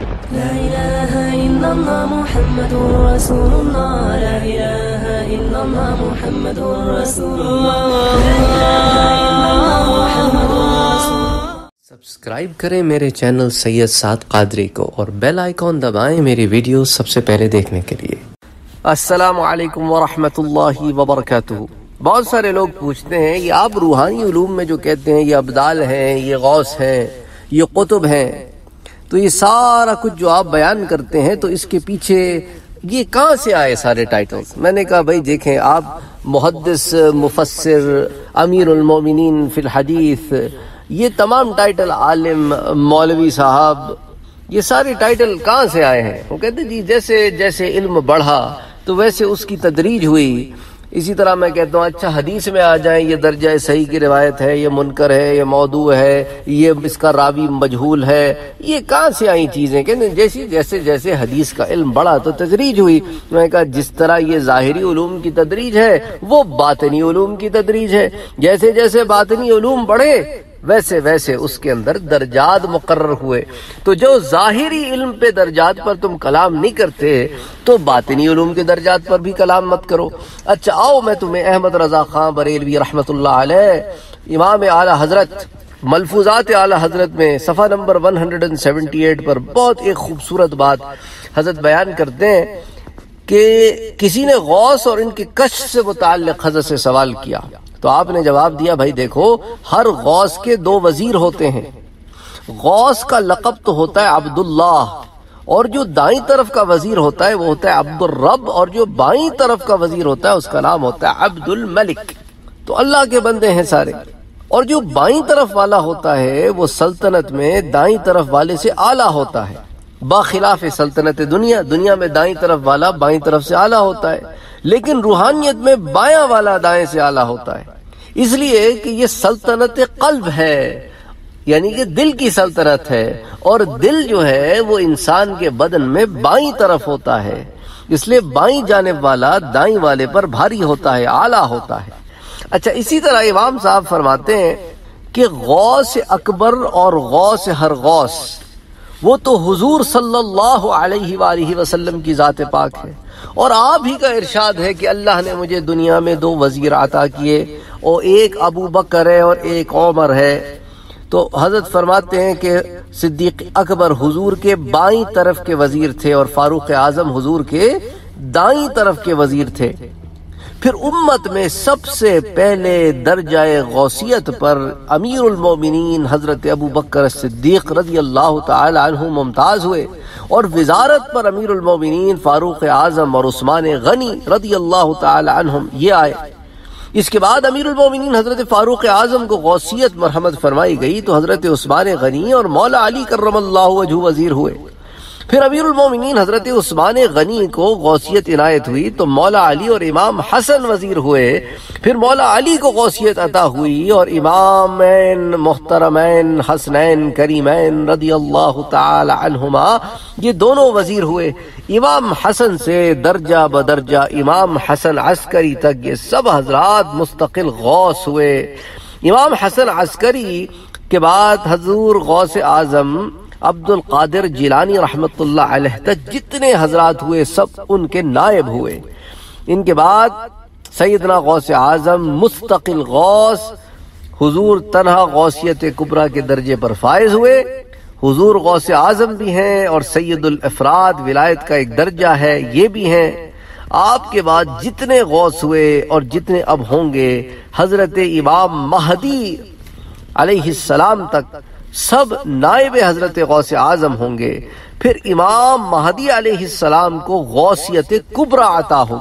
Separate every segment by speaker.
Speaker 1: لا إله إلا الله محمد رسول الله. لا إله إلا الله محمد رسول الله. لا إله إلا الله محمد رسول
Speaker 2: سبسکرائب کریں میرے چینل سید سعد قادری کو اور بیل آئیکن دبائیں میری ویڈیو سب سے پہلے دیکھنے کے لیے. السلام علیکم ورحمۃ اللہ وبرکاتہ. بہت سارے لوگ پوچھتے ہیں یہ آپ روحانی علوم میں جو کہتے ہیں یہ ابدال ہیں یہ غوث ہیں یہ قطب ہیں تو یہ سارا کچھ جو آپ بیان کرتے ہیں تو اس کے پیچھے یہ کہاں سے آئے سارے ٹائٹلز؟ میں نے کہا بھائی دیکھیں، آپ محدث، مفسر، امیر المومنین فی الحدیث، یہ تمام ٹائٹل عالم، مولوی صاحب، یہ سارے ٹائٹل کہاں سے آئے ہیں؟ وہ کہتے جی جیسے جیسے علم بڑھا تو ویسے اس کی تدریج ہوئی۔ اسی طرح میں کہتا ہوں اچھا حدیث میں آ جائیں، یہ درجہ صحیح کی روایت ہے، یہ منکر ہے، یہ موضوع ہے، یہ اس کا راوی مجہول ہے، یہ کہاں سے آئی چیزیں؟ کہتے جیسی جیسے جیسے حدیث کا علم بڑا تو تدریج ہوئی۔ میں نے کہا، جس طرح یہ ظاہری علوم کی تدریج ہے، وہ باطنی علوم کی تدریج ہے۔ جیسے جیسے باطنی علوم بڑھے ویسے ویسے اس کے اندر درجات مقرر ہوئے۔ تو جو ظاہری علم پہ درجات پر تم کلام نہیں کرتے، تو باطنی علوم کے درجات پر بھی کلام مت کرو۔ اچھا آؤ میں تمہیں احمد رضا خان بریلوی رحمت اللہ علیہ، امام اعلی حضرت، ملفوظات اعلی حضرت میں صفحہ نمبر 178 پر بہت ایک خوبصورت بات حضرت بیان کرتے ہیں کہ کسی نے غوث اور ان کے کش سے متعلق حضرت سے سوال کیا۔ تو آپ نے جواب دیا، بھائی دیکھو، ہر غوث کے دو وزیر ہوتے ہیں۔ غوث کا لقب تو ہوتا ہے عبداللہ اور جو دائیں طرف کا وزیر ہوتا ہے وہ ہوتا ہے عبد الرب اور جو بائیں طرف کا وزیر ہوتا ہے اس کا نام ہوتا ہے عبد الملک تو اللہ کے بندے ہیں سارے۔ اور جو بائیں طرف والا ہوتا ہے وہ سلطنت میں دائیں طرف والے سے اعلیٰ ہوتا ہے۔ باخلاف سلطنت دنیا دنیا میں دائیں طرف والا بائیں طرف سے اعلیٰ ہوتا ہے۔ لیکن روحانیت میں بایاں والا دائیں سے اعلیٰ ہوتا ہے۔ اس لیے کہ یہ سلطنت قلب ہے یعنی کہ دل کی سلطنت ہے، اور دل جو ہے وہ انسان کے بدن میں بائیں طرف ہوتا ہے۔ اس لیے بائیں جانب والا دائیں والے پر بھاری ہوتا ہے، اعلیٰ ہوتا ہے۔ اچھا اسی طرح امام صاحب فرماتے ہیں کہ غوث اکبر اور غوث ہر غوث، وہ تو حضور صلی اللہ علیہ وآلہ وسلم کی ذات پاک ہے۔ اور آپ ہی کا ارشاد ہے کہ اللہ نے مجھے دنیا میں دو وزیر عطا کیے اور ایک ابو بکر ہے اور ایک عمر ہے۔ تو حضرت فرماتے ہیں کہ صدیق اکبر حضور کے بائیں طرف کے وزیر تھے اور فاروق اعظم حضور کے دائیں طرف کے وزیر تھے۔ پھر امت میں سب سے پہلے درجہ غوثیت پر امیر المومنین حضرت ابو بکر صدیق رضی اللہ تعالی عنہ ممتاز ہوئے اور وزارت پر امیر المومنین فاروق اعظم اور عثمان غنی رضی اللہ تعالی عنہم یہ آئے۔ اس کے بعد امیر المومنین حضرت فاروق اعظم کو غوثیت مرحمت فرمائی گئی تو حضرت عثمان غنی اور مولا علی کرم اللہ وجہ وزیر ہوئے۔ پھر امیر المومنین حضرت عثمان غنی کو غوثیت عنایت ہوئی، تو مولا علی اور امام حسن وزیر ہوئے۔ پھر مولا علی کو غوثیت عطا ہوئی اور امامین، محترمین، حسنین، کریمین رضی اللہ تعالی عنہما، یہ دونوں وزیر ہوئے۔ امام حسن سے درجہ بدرجہ امام حسن عسکری تک یہ سب حضرات مستقل غوث ہوئے۔ امام حسن عسکری کے بعد حضور غوث اعظم عبد القادر جیلانی رحمت اللہ علیہ تک جتنے حضرات ہوئے سب ان کے نائب ہوئے۔ ان کے بعد سیدنا غوث اعظم مستقل غوث، حضور تنہا غوثیت کبرا کے درجے پر فائز ہوئے۔ حضور غوث اعظم بھی ہیں اور سید الافراد ولایت کا ایک درجہ ہے، یہ بھی ہیں۔ آپ کے بعد جتنے غوث ہوئے اور جتنے اب ہوں گے، حضرت امام مہدی علیہ السلام تک سب نائب حضرت غوث اعظم ہوں گے۔ پھر امام مہدی علیہ السلام کو غوثیت کبرا عطا ہو۔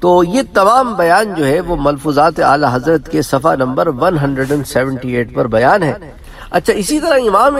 Speaker 2: تو یہ تمام بیان جو ہے وہ ملفوظات اعلی حضرت کے صفحہ نمبر 178 پر بیان ہے۔ اچھا اسی طرح امام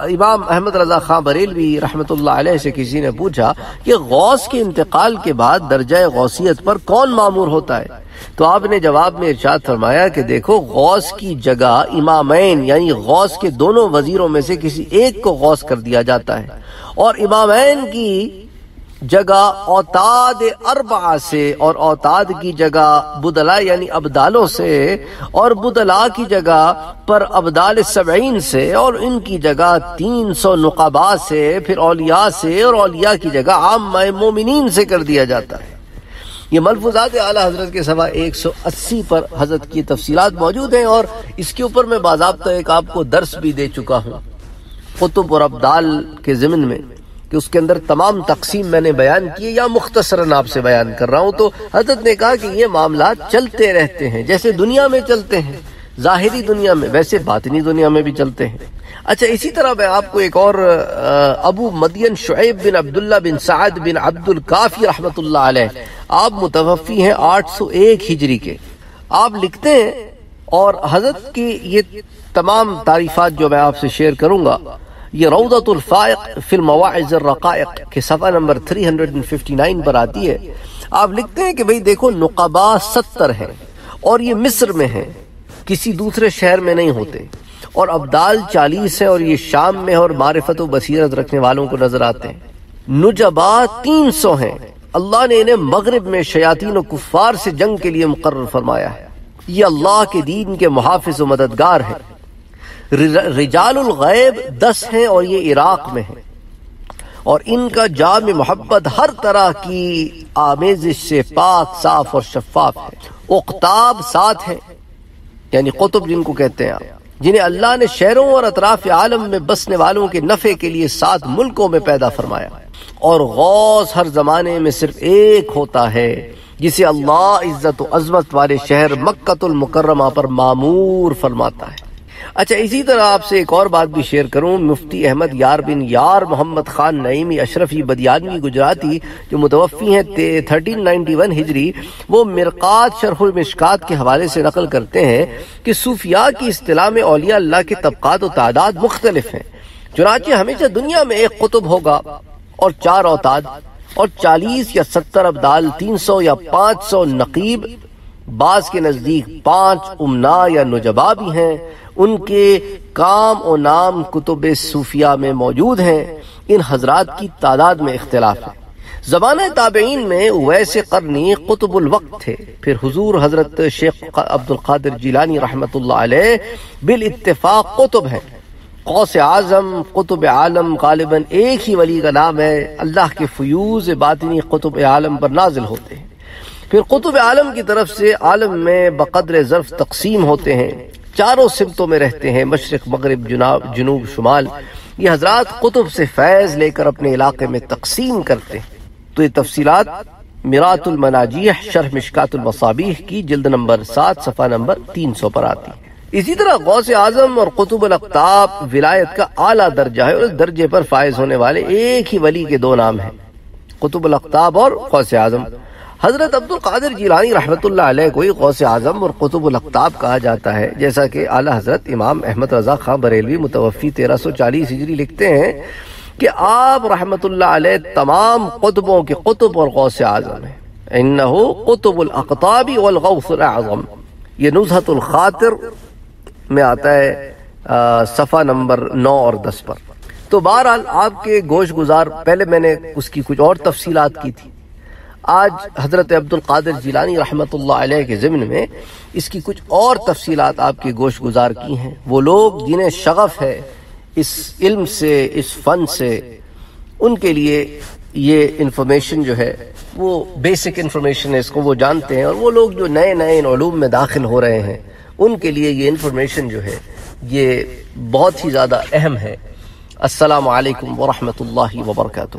Speaker 2: امام احمد رضا خان بریلوی رحمت اللہ علیہ سے کسی نے پوچھا کہ غوث کے انتقال کے بعد درجہ غوثیت پر کون معمور ہوتا ہے؟ تو آپ نے جواب میں ارشاد فرمایا کہ دیکھو، غوث کی جگہ امامین یعنی غوث کے دونوں وزیروں میں سے کسی ایک کو غوث کر دیا جاتا ہے۔ اور امامین کی جگہ اوتاد اربع سے، اور اوتاد کی جگہ بدلا یعنی ابدالوں سے، اور بدلا کی جگہ پر ابدال سبعین سے، اور ان کی جگہ تین سو نقبا سے، پھر اولیاء سے، اور اولیاء کی جگہ عام مومنین سے کر دیا جاتا ہے۔ یہ ملفوظات اعلیٰ حضرت کے سوا ایک سو اسی پر حضرت کی تفصیلات موجود ہیں اور اس کے اوپر میں باضابطہ ایک آپ کو درس بھی دے چکا ہوں۔ قطب اور ابدال کے ضمن میں کہ اس کے اندر تمام تقسیم میں نے بیان کیے یا مختصراً آپ سے بیان کر رہا ہوں تو حضرت نے کہا کہ یہ معاملات چلتے رہتے ہیں، جیسے دنیا میں چلتے ہیں، ظاہری دنیا میں، ویسے باطنی دنیا میں بھی چلتے ہیں۔ اچھا اسی طرح میں آپ کو ایک اور ابو مدین شعیب بن عبداللہ بن سعد بن عبد القافی رحمت اللہ علیہ آپ متوفی ہیں آٹھ سو ایک ہجری کے۔ آپ لکھتے ہیں، اور حضرت کی یہ تمام تعریفات جو میں آپ سے شیئر کروں گا، یہ روضت الفائق فی المواعظ الرقائق کے صفحہ نمبر 359 پر آتی ہے۔ آپ لکھتے ہیں کہ بھئی دیکھو نقبہ ستر ہیں، اور یہ مصر میں ہیں، کسی دوسرے شہر میں نہیں ہوتے۔ اور ابدال چالیس ہیں، اور یہ شام میں اور معرفت و بصیرت رکھنے والوں کو نظر آتے ہیں۔ نجبا تین سو ہیں۔ اللہ نے انہیں مغرب میں شیاطین و کفار سے جنگ کے لیے مقرر فرمایا ہے۔ یہ اللہ کے دین کے محافظ و مددگار ہیں۔ رجال الغیب دس ہیں اور یہ عراق میں ہیں۔ اور ان کا جام محبت ہر طرح کی آمیزش سے پاک، صاف اور شفاف ہے۔ اقتاب ساتھ ہیں۔ یعنی قطب جن کو کہتے ہیں آپ۔ جنہیں اللہ نے شہروں اور اطراف عالم میں بسنے والوں کے نفع کے لیے سات ملکوں میں پیدا فرمایا۔ اور غوث ہر زمانے میں صرف ایک ہوتا ہے، جسے اللہ عزت و عظمت والے شہر مکت المکرمہ پر معمور فرماتا ہے۔ اچھا اسی طرح آپ سے ایک اور بات بھی شیئر کروں۔ مفتی احمد یار بن یار محمد خان نعیمی اشرفی بدیانوی گجراتی جو متوفی ہیں 1391 ہجری، وہ مرقات شرح المشکات کے حوالے سے نقل کرتے ہیں کہ صوفیاء کی اصطلاح میں اولیاء اللہ کے طبقات و تعداد مختلف ہیں۔ چنانچہ ہمیشہ دنیا میں ایک قطب ہوگا۔ اور چار اوتاد اور چالیس یا ستر ابدال، تین سو یا پانچ سو نقیب، بعض کے نزدیک پانچ امنا یا نجبا بھی ہیں۔ ان کے کام و نام کتب صوفیہ میں موجود ہیں۔ ان حضرات کی تعداد میں اختلاف ہے۔ زبانہ تابعین میں ویسے قرنی قطب الوقت تھے۔ پھر حضور حضرت شیخ عبد القادر جیلانی رحمت اللہ علیہ بالاتفاق قطب ہیں۔ قوس اعظم، قطب عالم، غالباً ایک ہی ولی کا نام ہے، اللہ کے فیوز باطنی قطب عالم پر نازل ہوتے ہیں۔ پھر قطب عالم کی طرف سے عالم میں بقدر ظرف تقسیم ہوتے ہیں، چاروں سمتوں میں رہتے ہیں، مشرق، مغرب جنوب، شمال۔ یہ حضرات قطب سے فیض لے کر اپنے علاقے میں تقسیم کرتے ہیں۔ تو یہ تفصیلات مرات المناجیح شرح مشکات المصابیح کی جلد نمبر سات، صفحہ نمبر تین سو پر آتی اسی طرح غوث اعظم اور قطب الاقتاب ولایت کا اعلیٰ درجہ ہے اور اس درجے پر فائز ہونے والے ایک ہی ولی کے دو نام ہیں، قطب الاقتاب اور غوث اعظم۔ حضرت عبد القادر جیلانی رحمت اللہ علیہ کوئی غوث اعظم اور قطب الاقتاب کہا جاتا ہے۔ جیسا کہ اعلیٰ حضرت امام احمد رضا خان بریلوی متوفی تیرہ سو چالیس ہجری لکھتے ہیں کہ آپ رحمت اللہ علیہ تمام قطبوں کے قطب اور غوث اعظم ہیں۔ انہو قطب الاقتابی والغوث الاعظم۔ یہ نزہت الخاطر میں آتا ہے صفحہ نمبر نو اور دس پر۔ تو بہرحال آپ کے گوش گزار، پہلے میں نے اس کی کچھ اور تفصیلات کی تھی۔ آج حضرت عبد القادر جیلانی رحمت اللہ علیہ کے ضمن میں اس کی کچھ اور تفصیلات آپ کی گوش گزار کی ہیں۔ وہ لوگ جنہیں شغف ہے، اس علم سے، اس فن سے۔ ان کے لیے یہ انفارمیشن جو ہے، وہ بیسک انفارمیشن ہے، اس کو وہ جانتے ہیں۔ اور وہ لوگ جو نئے نئے ان علوم میں داخل ہو رہے ہیں۔ ان کے لیے یہ انفارمیشن جو ہے، یہ بہت ہی زیادہ اہم ہے۔ السلام علیکم ورحمۃ اللہ وبرکاتہ۔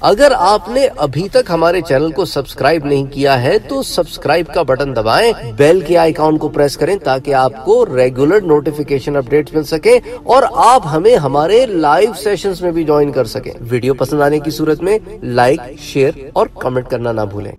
Speaker 2: اگر آپ نے ابھی تک ہمارے چینل کو سبسکرائب نہیں کیا ہے تو سبسکرائب کا بٹن دبائیں، بیل کے آئیکاؤن کو پریس کریں تاکہ آپ کو ریگولر نوٹیفیکیشن اپڈیٹ مل سکے اور آپ ہمیں ہمارے لائیو سیشنز میں بھی جوائن کر سکیں۔ ویڈیو پسند آنے کی صورت میں لائک شیئر اور کمنٹ کرنا نہ بھولیں۔